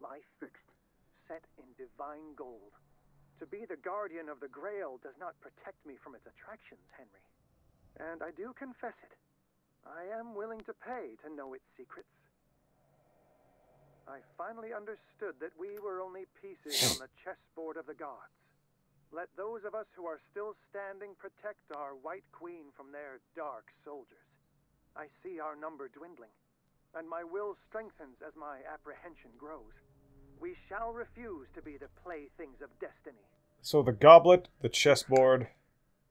life fixed, set in divine gold. To be the guardian of the Grail does not protect me from its attractions, Henry. And I do confess it. I am willing to pay to know its secrets. I finally understood that we were only pieces on the chessboard of the gods. Let those of us who are still standing protect our White Queen from their dark soldiers. I see our number dwindling, and my will strengthens as my apprehension grows. We shall refuse to be the playthings of destiny. So the goblet, the chessboard.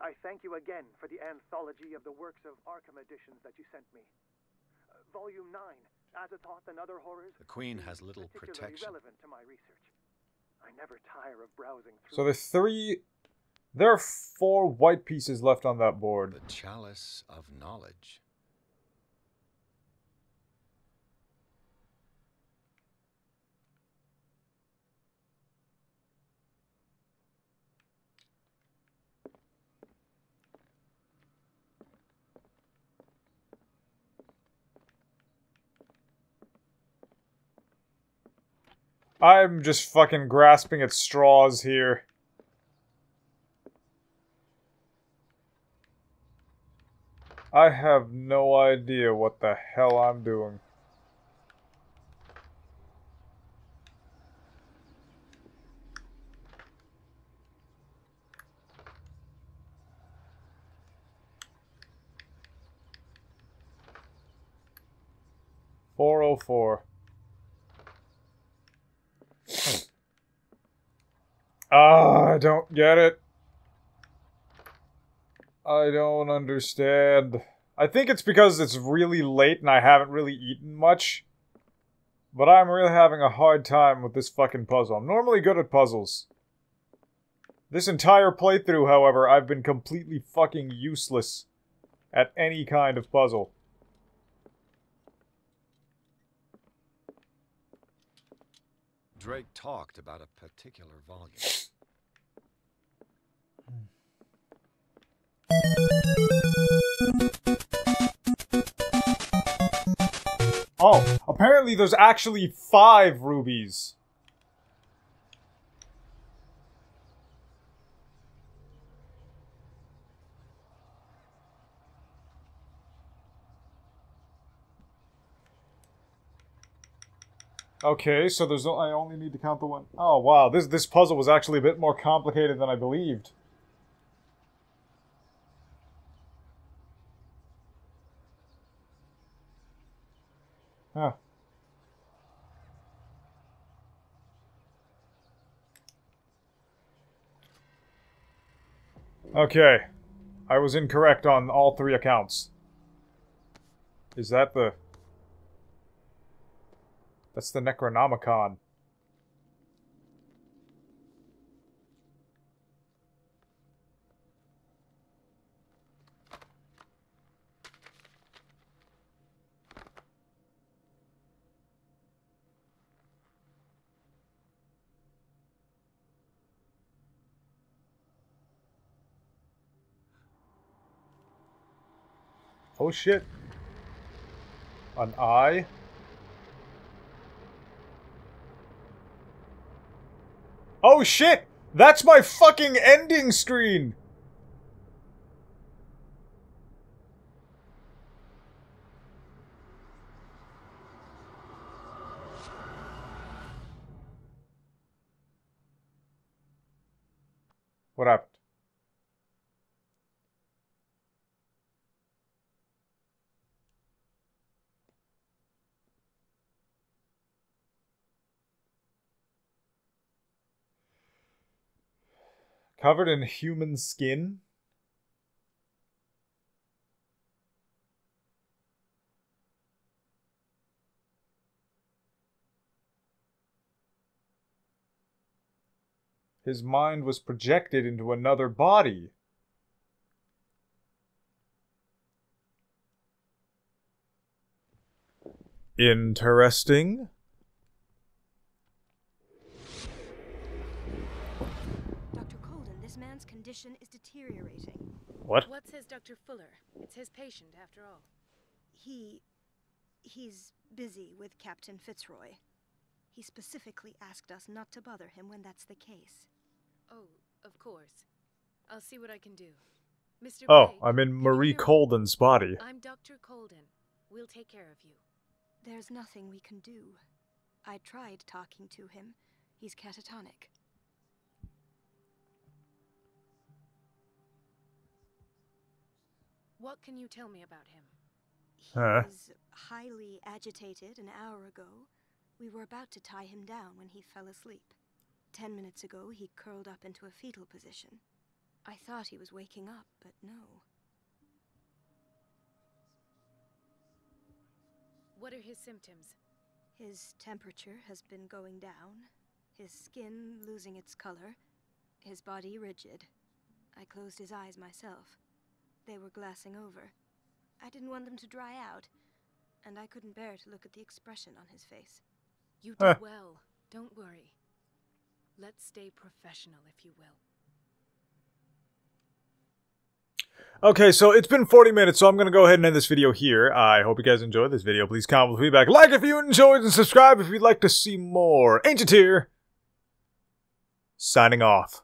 I thank you again for the anthology of the works of Arkham editions that you sent me. Uh, volume 9, Azathoth and Other Horrors. The Queen has seems little particularly protection. relevant to my research. I never tire of browsing through. So there's three. There are four white pieces left on that board. The Chalice of Knowledge. I'm just fucking grasping at straws here. I have no idea what the hell I'm doing. Four oh four. Ah, I don't get it. I don't understand. I think it's because it's really late and I haven't really eaten much. But I'm really having a hard time with this fucking puzzle. I'm normally good at puzzles. This entire playthrough, however, I've been completely fucking useless at any kind of puzzle. Drake talked about a particular volume. Oh, apparently there's actually five rubies. Okay, so there's I only need to count the one. Oh wow, this this puzzle was actually a bit more complicated than I believed. Huh. Okay. I was incorrect on all three accounts. Is that the... That's the Necronomicon. Oh shit. An eye? Oh shit! That's my fucking ending screen! What happened? Covered in human skin? His mind was projected into another body. Interesting. Man's condition is deteriorating. What? What says Dr. Fuller? It's his patient, after all. He. he's busy with Captain Fitzroy. He specifically asked us not to bother him when that's the case. Oh, of course. I'll see what I can do. Mr. Oh, Blake, I'm in Marie? Colden's body. I'm Dr. Colden. We'll take care of you. There's nothing we can do. I tried talking to him. He's catatonic. What can you tell me about him? He Huh. was highly agitated an hour ago. We were about to tie him down when he fell asleep. Ten minutes ago, he curled up into a fetal position. I thought he was waking up, but no. What are his symptoms? His temperature has been going down, his skin losing its color, his body rigid. I closed his eyes myself. They were glassing over. I didn't want them to dry out, and I couldn't bear to look at the expression on his face. You did well. Don't worry. Let's stay professional, if you will. Okay, so it's been 40 minutes, so I'm going to go ahead and end this video here. I hope you guys enjoyed this video. Please comment with feedback. Like if you enjoyed, and subscribe if you'd like to see more. Ancient here. Signing off.